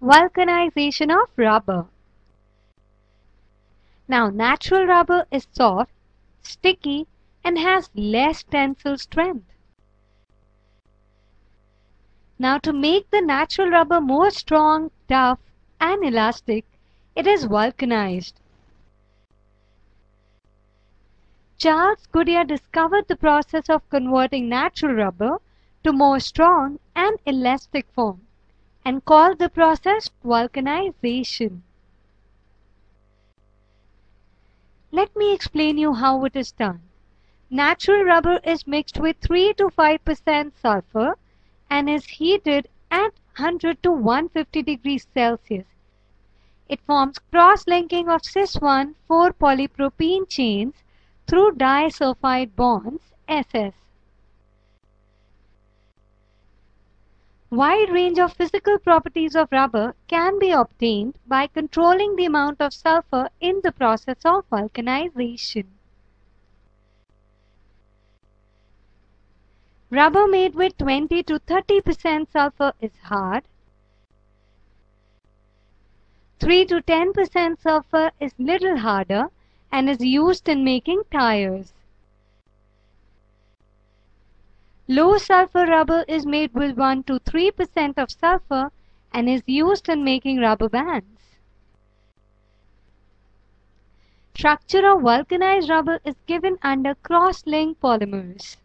Vulcanization of rubber. Now natural rubber is soft, sticky and has less tensile strength. Now to make the natural rubber more strong, tough and elastic, it is vulcanized. Charles Goodyear discovered the process of converting natural rubber to more strong and elastic form and call the process vulcanization. Let me explain you how it is done. Natural rubber is mixed with 3 to 5% sulfur and is heated at 100 to 150 degrees Celsius. It forms cross-linking of cis-1 4-polyisoprene chains through disulfide bonds SS. Wide range of physical properties of rubber can be obtained by controlling the amount of sulfur in the process of vulcanization. Rubber made with 20 to 30% sulfur is hard. 3 to 10% sulfur is little harder and is used in making tires. Low sulfur rubber is made with 1 to 3% of sulfur and is used in making rubber bands. Structure of vulcanized rubber is given under cross-link polymers.